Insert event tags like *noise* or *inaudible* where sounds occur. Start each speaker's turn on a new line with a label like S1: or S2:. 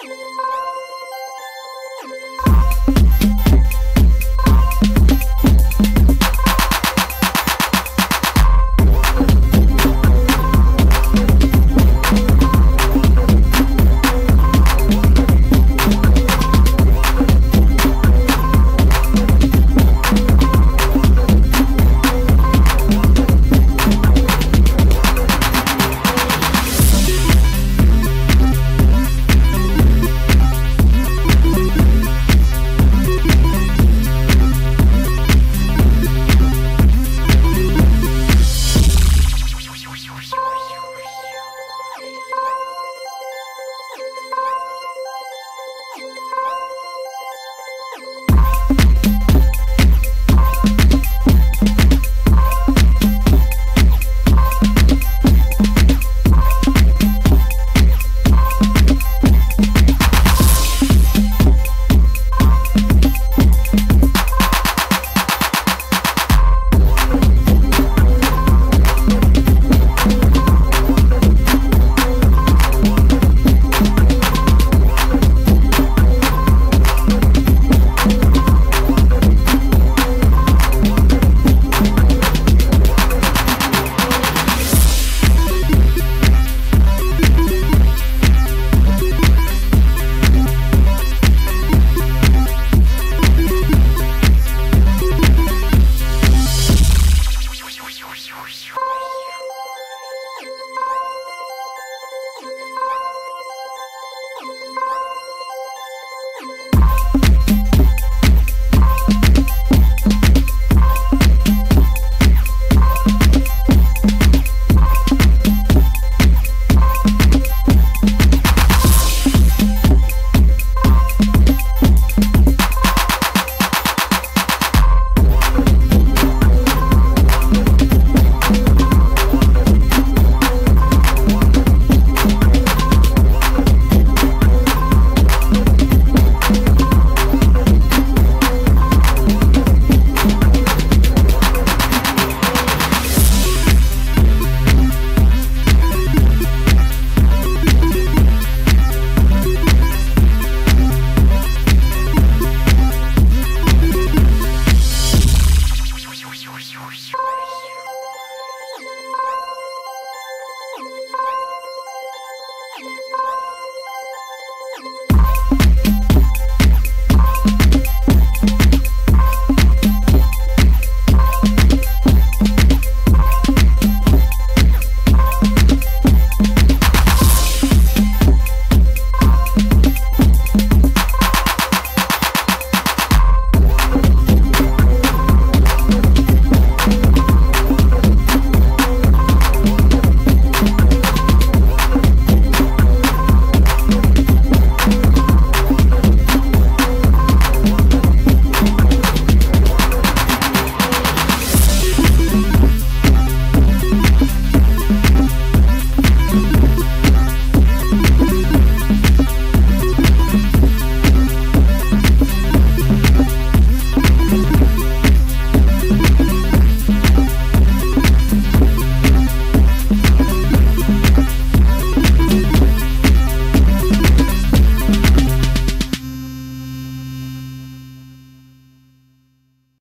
S1: Oh. *laughs*
S2: Bye. よいしょ。